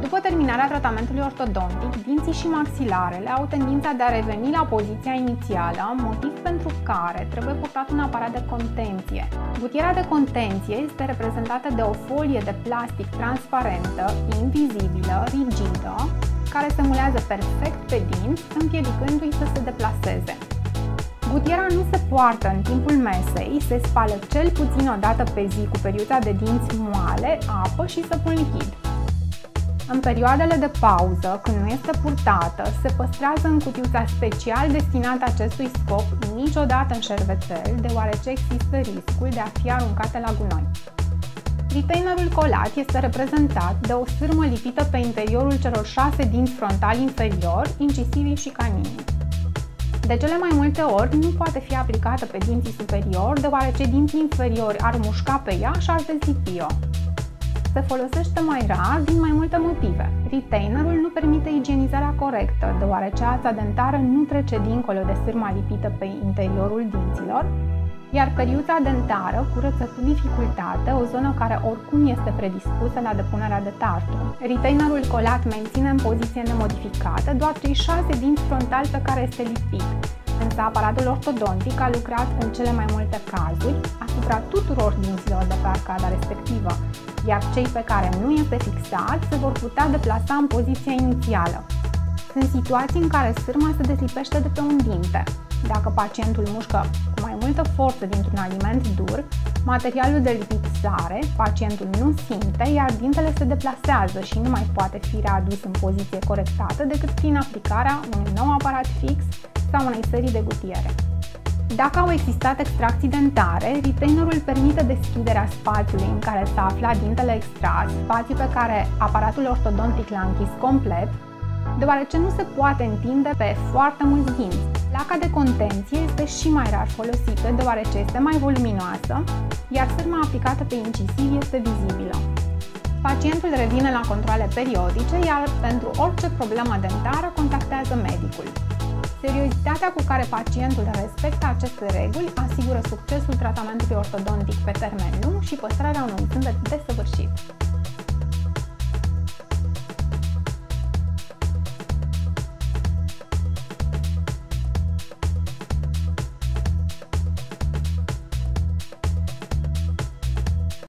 După terminarea tratamentului ortodontic, dinții și maxilarele au tendința de a reveni la poziția inițială, motiv pentru care trebuie purtat un aparat de contenție. Gutiera de contenție este reprezentată de o folie de plastic transparentă, invizibilă, rigidă, care se mulează perfect pe dinți, împiedicându-i să se deplaseze. Gutiera nu se poartă în timpul mesei, se spală cel puțin o dată pe zi cu periuța de dinți moale, apă și săpun lichid. În perioadele de pauză, când nu este purtată, se păstrează în cutiuța special destinată acestui scop, niciodată în șervețel, deoarece există riscul de a fi aruncate la gunoi. Retainerul colat este reprezentat de o sârmă lipită pe interiorul celor șase dinți frontali inferior, incisivii și caninii. De cele mai multe ori nu poate fi aplicată pe dinții superior, deoarece dinții inferiori ar mușca pe ea și ar dezlipi-o se folosește mai rar din mai multe motive. Retainerul nu permite igienizarea corectă, deoarece ața dentară nu trece dincolo de sârma lipită pe interiorul dinților, iar periuța dentară curăță cu dificultate o zonă care oricum este predispusă la depunerea de tartru. Retainerul colat menține în poziție nemodificată doar cei șase dinți frontali pe care este lipit, însă aparatul ortodontic a lucrat în cele mai multe cazuri asupra tuturor dinților de pe arcada respectivă, iar cei pe care nu este fixat se vor putea deplasa în poziția inițială. Sunt situații în care sârma se deslipește de pe un dinte. Dacă pacientul mușcă cu mai multă forță dintr-un aliment dur, materialul de lipit sare, pacientul nu simte, iar dintele se deplasează și nu mai poate fi readus în poziție corectată decât prin aplicarea unui nou aparat fix sau unei serii de gutiere. Dacă au existat extracții dentare, retainerul permite deschiderea spațiului în care s-a aflat dintele extras, spațiu pe care aparatul ortodontic l-a închis complet, deoarece nu se poate întinde pe foarte mulți dinți. Laca de contenție este și mai rar folosită, deoarece este mai voluminoasă, iar sârma aplicată pe incisiv este vizibilă. Pacientul revine la controle periodice, iar pentru orice problemă dentară contactează medicul. Seriozitatea cu care pacientul respectă aceste reguli asigură succesul tratamentului ortodontic pe termen lung și păstrarea unui zâmbet desăvârșit.